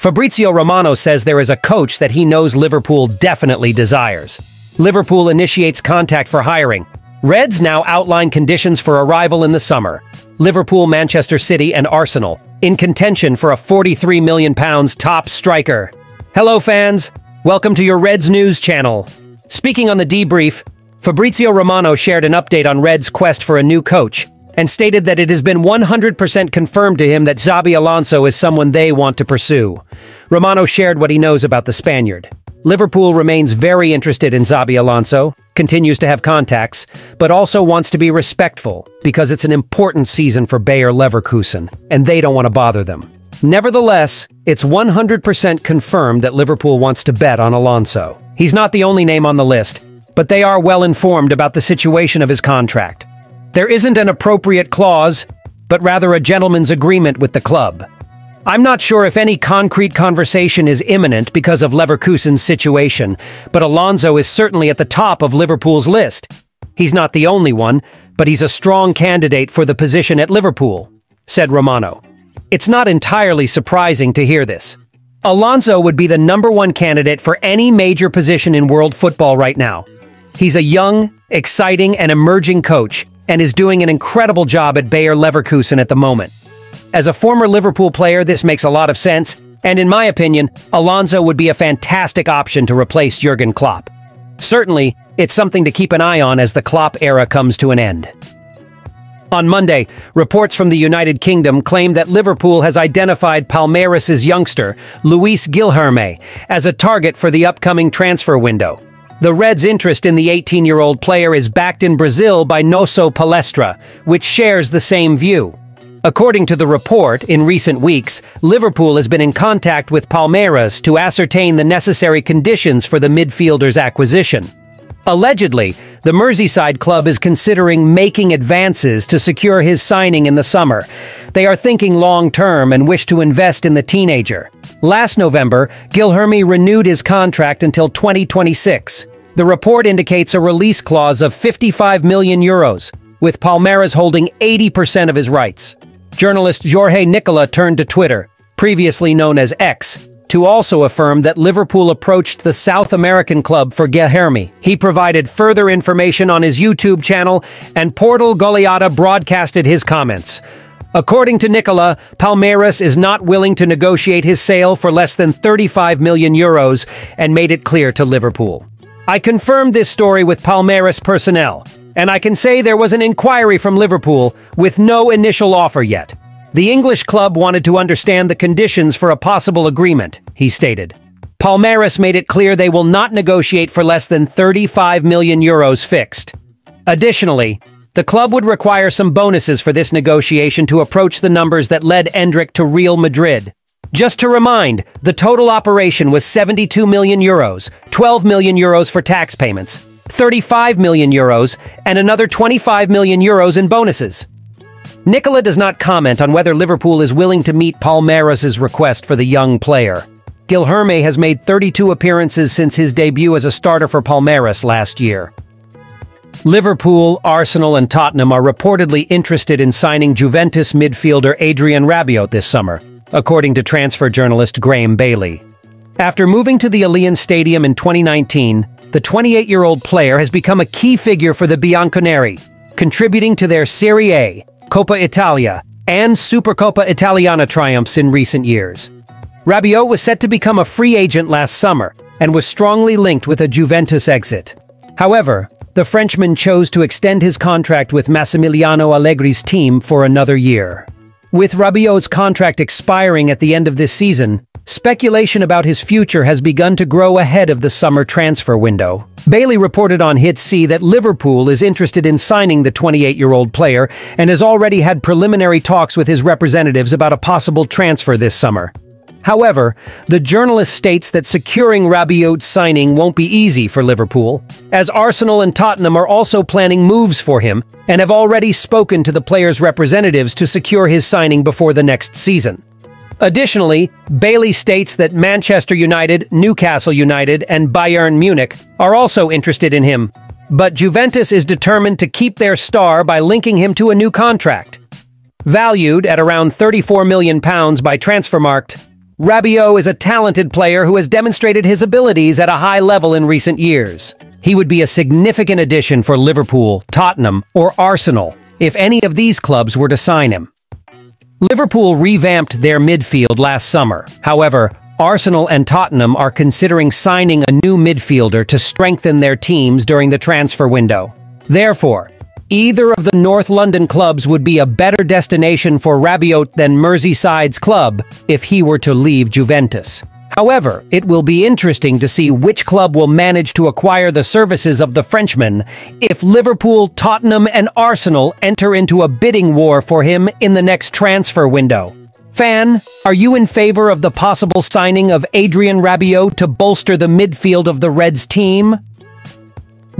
Fabrizio Romano says there is a coach that he knows Liverpool definitely desires. Liverpool initiates contact for hiring. Reds now outline conditions for arrival in the summer. Liverpool, Manchester City, and Arsenal in contention for a 43 million pounds top striker. Hello fans, welcome to your Reds news channel. Speaking on the debrief, Fabrizio Romano shared an update on Reds' quest for a new coach and stated that it has been 100% confirmed to him that Xabi Alonso is someone they want to pursue. Romano shared what he knows about the Spaniard. Liverpool remains very interested in Xabi Alonso, continues to have contacts, but also wants to be respectful because it's an important season for Bayer Leverkusen, and they don't want to bother them. Nevertheless, it's 100% confirmed that Liverpool wants to bet on Alonso. He's not the only name on the list, but they are well informed about the situation of his contract. There isn't an appropriate clause, but rather a gentleman's agreement with the club. I'm not sure if any concrete conversation is imminent because of Leverkusen's situation, but Alonso is certainly at the top of Liverpool's list. He's not the only one, but he's a strong candidate for the position at Liverpool, said Romano. It's not entirely surprising to hear this. Alonso would be the number one candidate for any major position in world football right now. He's a young, exciting, and emerging coach, and is doing an incredible job at Bayer Leverkusen at the moment. As a former Liverpool player, this makes a lot of sense, and in my opinion, Alonso would be a fantastic option to replace Jurgen Klopp. Certainly, it's something to keep an eye on as the Klopp era comes to an end. On Monday, reports from the United Kingdom claim that Liverpool has identified Palmeiras' youngster, Luis Guilherme, as a target for the upcoming transfer window. The Reds' interest in the 18-year-old player is backed in Brazil by Nosso Palestra, which shares the same view. According to the report, in recent weeks, Liverpool has been in contact with Palmeiras to ascertain the necessary conditions for the midfielder's acquisition. Allegedly, the Merseyside club is considering making advances to secure his signing in the summer. They are thinking long-term and wish to invest in the teenager. Last November, Guilherme renewed his contract until 2026. The report indicates a release clause of 55 million euros, with Palmeiras holding 80% of his rights. Journalist Jorge Nicola turned to Twitter, previously known as X, to also affirm that Liverpool approached the South American club for Guilherme. He provided further information on his YouTube channel, and Portal Goleada broadcasted his comments. According to Nicola, Palmeiras is not willing to negotiate his sale for less than 35 million euros and made it clear to Liverpool. I confirmed this story with Palmeiras personnel, and I can say there was an inquiry from Liverpool with no initial offer yet. The English club wanted to understand the conditions for a possible agreement, he stated. Palmeiras made it clear they will not negotiate for less than 35 million euros fixed. Additionally, the club would require some bonuses for this negotiation to approach the numbers that led Endrick to Real Madrid. Just to remind, the total operation was 72 million euros, 12 million euros for tax payments, 35 million euros, and another 25 million euros in bonuses. Nicola does not comment on whether Liverpool is willing to meet Palmeiras' request for the young player. Guilherme has made 32 appearances since his debut as a starter for Palmeiras last year. Liverpool, Arsenal, and Tottenham are reportedly interested in signing Juventus midfielder Adrien Rabiot this summer according to transfer journalist Graeme Bailey. After moving to the Allianz Stadium in 2019, the 28-year-old player has become a key figure for the Bianconeri, contributing to their Serie A, Coppa Italia, and Supercoppa Italiana triumphs in recent years. Rabiot was set to become a free agent last summer and was strongly linked with a Juventus exit. However, the Frenchman chose to extend his contract with Massimiliano Allegri's team for another year. With Rabiot's contract expiring at the end of this season, speculation about his future has begun to grow ahead of the summer transfer window. Bailey reported on HITC that Liverpool is interested in signing the 28-year-old player and has already had preliminary talks with his representatives about a possible transfer this summer. However, the journalist states that securing Rabiot's signing won't be easy for Liverpool, as Arsenal and Tottenham are also planning moves for him and have already spoken to the player's representatives to secure his signing before the next season. Additionally, Bailey states that Manchester United, Newcastle United, and Bayern Munich are also interested in him, but Juventus is determined to keep their star by linking him to a new contract. Valued at around £34 million by Transfermarkt, Rabiot is a talented player who has demonstrated his abilities at a high level in recent years. He would be a significant addition for Liverpool, Tottenham, or Arsenal if any of these clubs were to sign him. Liverpool revamped their midfield last summer. However, Arsenal and Tottenham are considering signing a new midfielder to strengthen their teams during the transfer window. Therefore, Either of the North London clubs would be a better destination for Rabiot than Merseyside's club if he were to leave Juventus. However, it will be interesting to see which club will manage to acquire the services of the Frenchman if Liverpool, Tottenham and Arsenal enter into a bidding war for him in the next transfer window. Fan, are you in favor of the possible signing of Adrien Rabiot to bolster the midfield of the Reds team?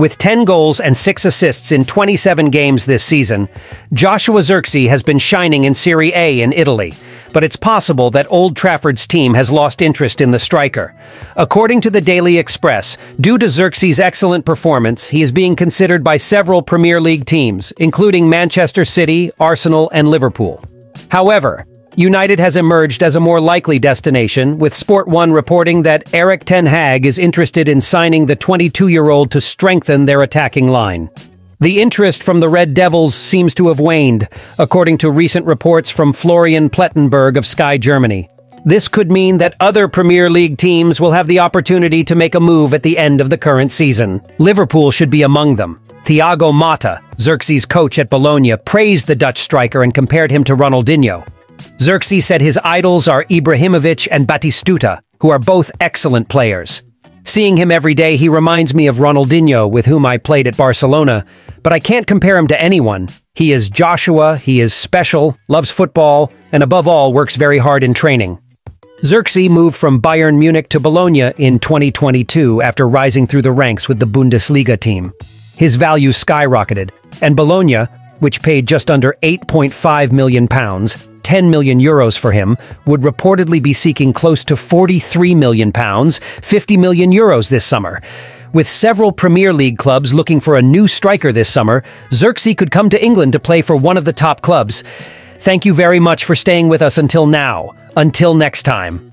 With 10 goals and 6 assists in 27 games this season, Joshua Zirkzee has been shining in Serie A in Italy, but it's possible that Old Trafford's team has lost interest in the striker. According to the Daily Express, due to Zirkzee's excellent performance, he is being considered by several Premier League teams, including Manchester City, Arsenal, and Liverpool. However, United has emerged as a more likely destination, with Sport 1 reporting that Erik Ten Hag is interested in signing the 22-year-old to strengthen their attacking line. The interest from the Red Devils seems to have waned, according to recent reports from Florian Plettenberg of Sky Germany. This could mean that other Premier League teams will have the opportunity to make a move at the end of the current season. Liverpool should be among them. Thiago Motta, Zirkzee's coach at Bologna, praised the Dutch striker and compared him to Ronaldinho. Zirkzee said his idols are Ibrahimovic and Batistuta, who are both excellent players. Seeing him every day, he reminds me of Ronaldinho, with whom I played at Barcelona, but I can't compare him to anyone. He is Joshua, he is special, loves football, and above all, works very hard in training. Zirkzee moved from Bayern Munich to Bologna in 2022 after rising through the ranks with the Bundesliga team. His value skyrocketed, and Bologna, which paid just under 8.5 million pounds, 10 million euros for him, would reportedly be seeking close to 43 million pounds, 50 million euros this summer. With several Premier League clubs looking for a new striker this summer, Zirkzee could come to England to play for one of the top clubs. Thank you very much for staying with us until now. Until next time.